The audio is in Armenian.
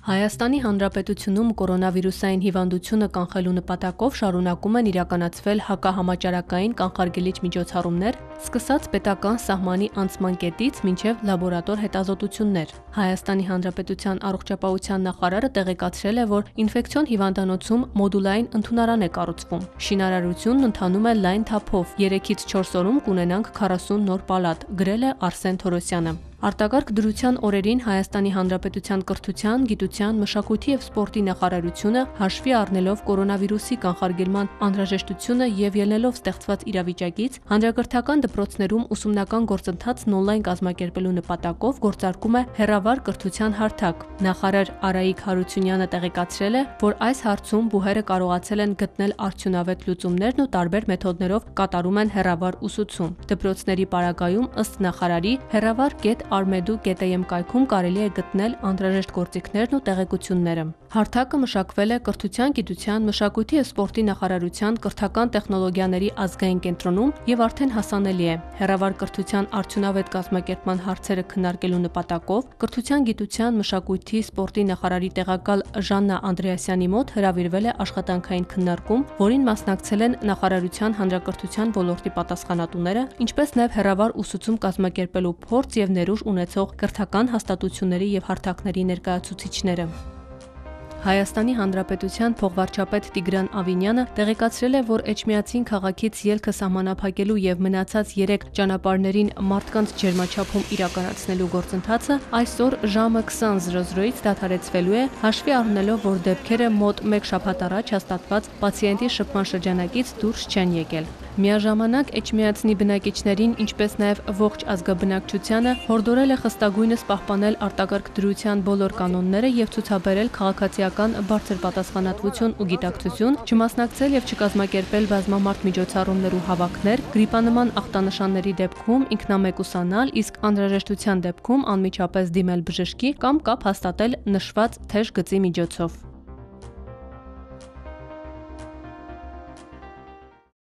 Հայաստանի Հանրապետությունում կորոնավիրուսային հիվանդությունը կանխելու նպատակով շարունակում են իրականացվել հակահամաճարակային կանխարգելիչ միջոցառումներ՝ սկսած պետական սահմանի անցման կետից մինչև լաբորատոր հետազոտություններ։ Հայաստանի Հանրապետության առողջապահության նախարարը տեղեկացրել է, որ ինֆեկցիոն հիվանդանոցում մոդուլային ընդունարան է կառուցվում։ Շինարարությունն ընթանում է լայն թափով։ 3-ից 4 օրում կունենանք 40 նոր պալատ, գրել է Արսեն Թորոսյանը։ Արտակարգ դրության օրերին Հայաստանի Հանրապետության կրթության, գիտության, մշակույթի եւ սպորտի նախարարությունը հաշվի առնելով կորոնավիրուսի կանխարգելման անհրաժեշտությունը եւ ելնելով ստեղծված իրավիճակից հանրակրթական դպրոցներում ուսումնական գործընթացն on-line կազմակերպելու նպատակով գործարկում է հերավար կրթության հարթակ։ Նախարար Արայիկ Հարությունյանը տեղեկացրել է, որ այս հարցում բուհերը կարողացել են գտնել արդյունավետ լուծումներն ու տարբեր մեթոդներով կատարում են հերավար ուսուցում։ Դպրոցների պարագայում ըստ նախարարի հերավար.armedu.am կայքում կարելի է գտնել անհրաժեշտ գործիքներն ու տեղեկությունները։ Հարթակը մշակվել է Կրթության, գիտության, մշակույթի եւ սպորտի նախարարության կրթական տեխնոլոգիաների ազգային կենտրոնում եւ արդեն հասանելի է։ Հերավար կրթության արդյունավետ կազմակերպման հարցերը քննարկելու նպատակով Կրթության, գիտության, մշակույթի, սպորտի նախարարի տեղակալ Ժաննա Անդրեասյանի մոտ հրավիրվել է աշխատանքային քննարկում, որին մասնակցել են նախարարության հանրակրթության ոլորտի պատասխանատուները, ինչպես նաեւ հերավար ուսուցում կազմակերպելու փորձ եւ ներուժ ունեցող կրթական հաստատությունների եւ հարթակների ներկայացուցիչները։ Հայաստանի Հանրապետության փոխվարչապետ Տիգրան Ավինյանը տեղեկացրել է, որ Էջմիածին քաղաքից ելքը սահմանափակելու եւ մնացած 3 ճանապարհներին մարդկանց ջերմաչափում իրականացնելու գործընթացը այսօր ժամը 20:00-ից դադարեցվելու է, հաշվի առնելով, որ դեպքերը մոտ 1 շաբաթ առաջ հաստատված պացիենտի շփման շրջանակից դուրս չեն եկել։ Միաժամանակ Էջմիածնի բնակիչներին, ինչպես նաև ողջ ազգաբնակչությանը հորդորել է խստագույնս պահպանել արտակարգ դրության բոլոր կանոնները եւ ցուցաբերել քաղաքացիական բարձր պատասխանատվություն ու գիտակցություն, չմասնակցել եւ չկազմակերպել բազմամարդ միջոցառումներ ու հավաքներ, գրիպանման ախտանշանների դեպքում ինքնամեկուսանալ, իսկ անհրաժեշտության դեպքում անմիջապես դիմել բժշկի կամ կապ հաստատել նշված թեժ գծի միջոցով։